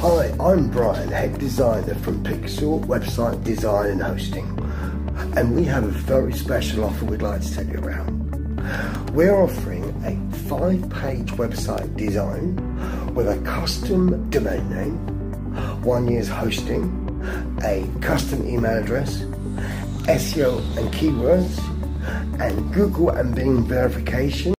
Hi, I'm Brian, head designer from Pixel Website Design and Hosting, and we have a very special offer we'd like to take you around. We're offering a five page website design with a custom domain name, one year's hosting, a custom email address, SEO and keywords, and Google and Bing verification.